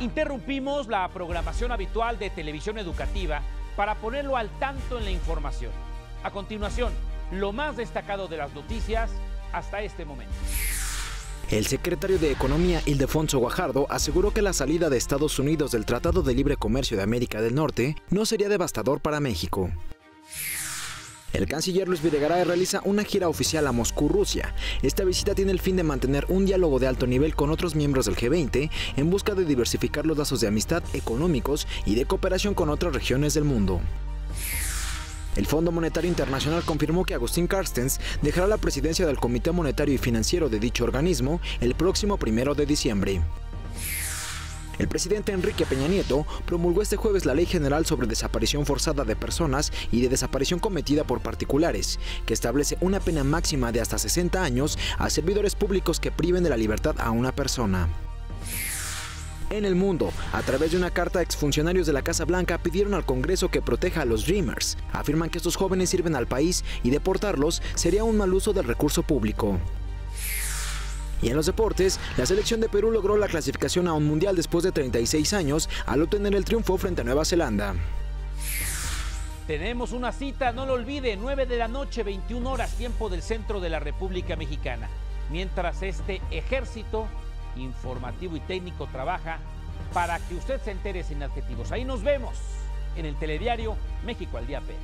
Interrumpimos la programación habitual de televisión educativa para ponerlo al tanto en la información. A continuación, lo más destacado de las noticias hasta este momento. El secretario de Economía, Ildefonso Guajardo, aseguró que la salida de Estados Unidos del Tratado de Libre Comercio de América del Norte no sería devastador para México. El canciller Luis Videgaray realiza una gira oficial a Moscú, Rusia. Esta visita tiene el fin de mantener un diálogo de alto nivel con otros miembros del G20 en busca de diversificar los lazos de amistad económicos y de cooperación con otras regiones del mundo. El Fondo Monetario Internacional confirmó que Agustín Carstens dejará la presidencia del Comité Monetario y Financiero de dicho organismo el próximo primero de diciembre. El presidente Enrique Peña Nieto promulgó este jueves la Ley General sobre Desaparición Forzada de Personas y de Desaparición Cometida por Particulares, que establece una pena máxima de hasta 60 años a servidores públicos que priven de la libertad a una persona. En el mundo, a través de una carta, exfuncionarios de la Casa Blanca pidieron al Congreso que proteja a los Dreamers. Afirman que estos jóvenes sirven al país y deportarlos sería un mal uso del recurso público. Y en los deportes, la selección de Perú logró la clasificación a un mundial después de 36 años al obtener el triunfo frente a Nueva Zelanda. Tenemos una cita, no lo olvide, 9 de la noche, 21 horas, tiempo del centro de la República Mexicana. Mientras este ejército informativo y técnico trabaja para que usted se entere sin adjetivos. Ahí nos vemos en el telediario México al Día P.